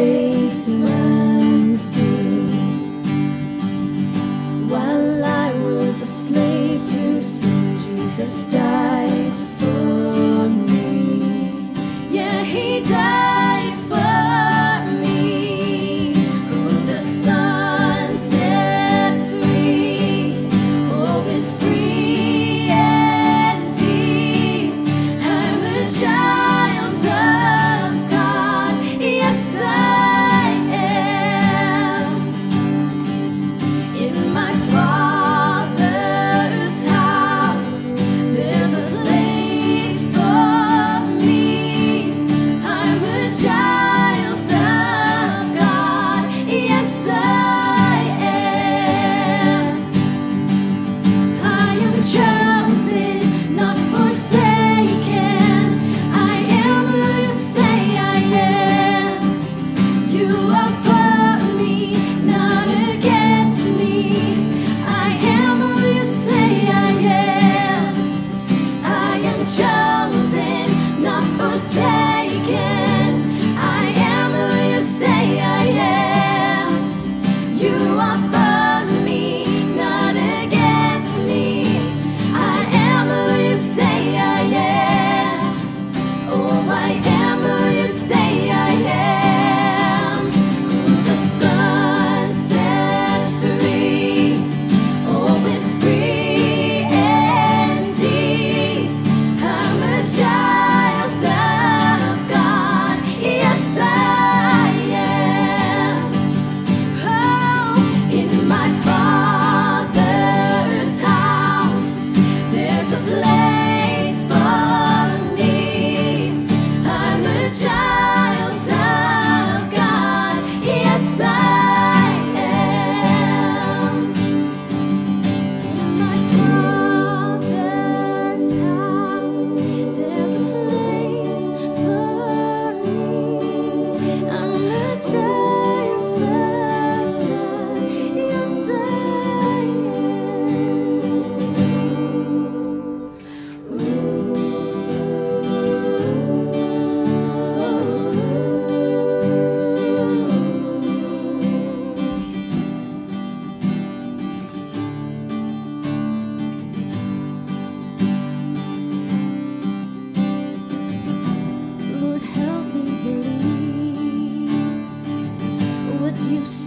basements do While I was a slave to Jesus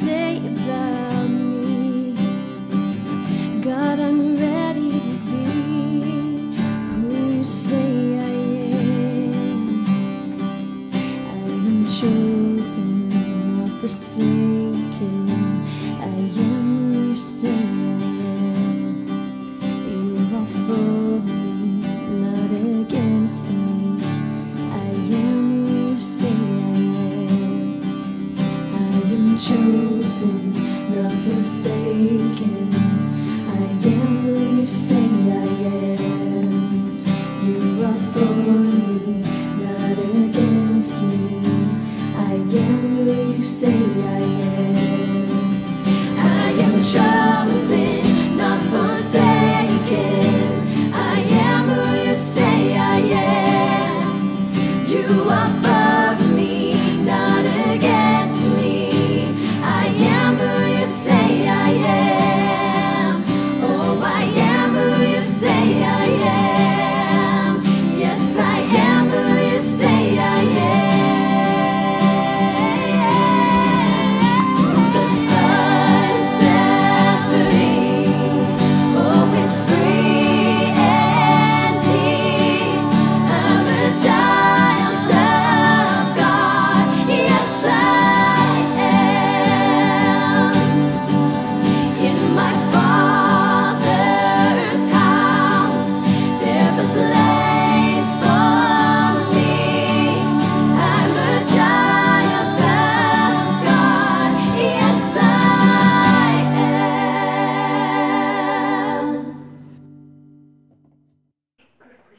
say about me. God, I'm ready to be who you say I am. I am chosen, not forsaken. my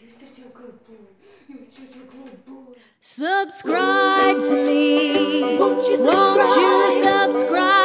You're such a good boy. You're such a good boy. Subscribe to me. Won't you subscribe? Won't you subscribe?